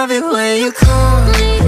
love it when you call me.